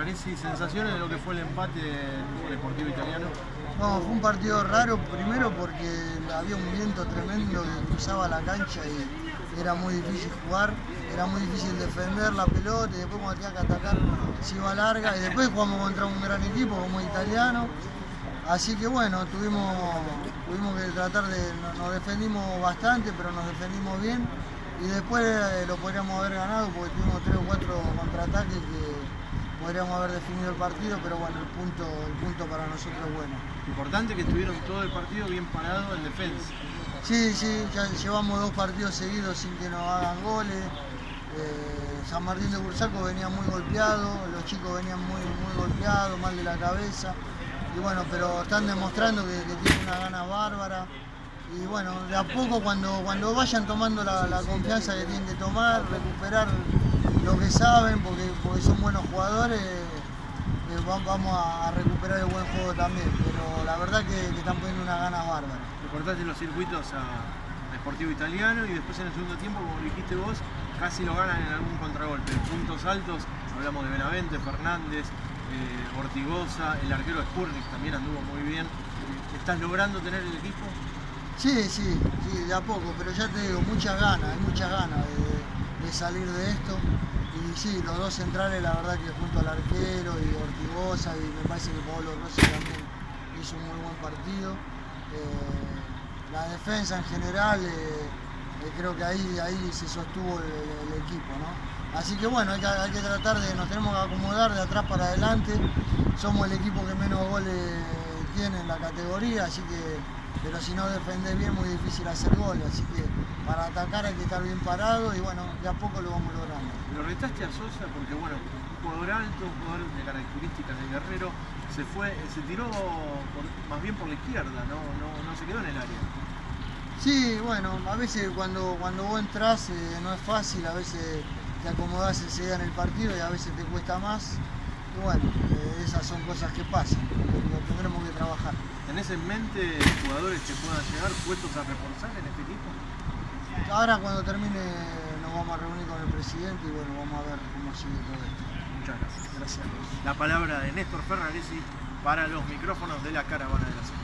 Ferraresi, sensaciones de lo que fue el empate del Deportivo Italiano. No, fue un partido raro, primero porque había un viento tremendo que cruzaba la cancha y era muy difícil jugar, era muy difícil defender la pelota y después cuando tenía que atacar se iba larga y después jugamos contra un gran equipo como italiano. Así que bueno, tuvimos, que tratar de, nos defendimos bastante, pero nos defendimos bien y después eh, lo podríamos haber ganado porque tuvimos tres o cuatro contraataques que podríamos haber definido el partido, pero bueno, el punto, el punto para nosotros es bueno. Importante que estuvieron todo el partido bien parado en defensa. Sí, sí, ya llevamos dos partidos seguidos sin que nos hagan goles. Eh, San Martín de Bursaco venía muy golpeado, los chicos venían muy, muy golpeados, mal de la cabeza. Y bueno, pero están demostrando que, que tienen una gana bárbara y bueno, de a poco cuando, cuando vayan tomando la, confianza que tienen que tomar, recuperar lo que saben, porque, porque son buenos jugadores, eh, vamos a recuperar el buen juego también, pero la verdad que, están poniendo una gana bárbara. Recortaste los circuitos a Deportivo Italiano y después en el segundo tiempo, como dijiste vos, casi lo ganan en algún contragolpe. Puntos altos, hablamos de Benavente, Fernández, eh, Ortigosa, el arquero Spurnik también anduvo muy bien. ¿Estás logrando tener el equipo? Sí, sí, sí, de a poco, pero ya te digo, muchas ganas, hay muchas ganas de, salir de esto. Y sí, los dos centrales, la verdad que junto al arquero y Ortigosa, y me parece que Pablo Rossi también hizo un muy buen partido. Eh, la defensa en general, eh, eh, creo que ahí, ahí se sostuvo el, equipo, ¿no? Así que bueno, hay que, hay que tratar de, nos tenemos que acomodar de atrás para adelante. Somos el equipo que menos goles tiene en la categoría, así que pero si no defendés bien muy difícil hacer gol, así que para atacar hay que estar bien parado y bueno, de a poco lo vamos logrando. Lo retaste a Sosa porque bueno, un jugador alto, un jugador de características de guerrero, se fue, se tiró más bien por la izquierda, no, no, se quedó en el área. Sí, bueno, a veces cuando, cuando vos entras eh, no es fácil, a veces te acomodás enseguida en el partido y a veces te cuesta más. Y bueno, eh, esas son cosas que pasan, lo tendremos que trabajar. ¿Tenés en mente jugadores que puedan llegar puestos a reforzar en este equipo? Ahora cuando termine nos vamos a reunir con el presidente y bueno, vamos a ver cómo sigue todo esto. Muchas gracias. Gracias. La palabra de Néstor Ferraresi para los micrófonos de la caravana de la ciudad.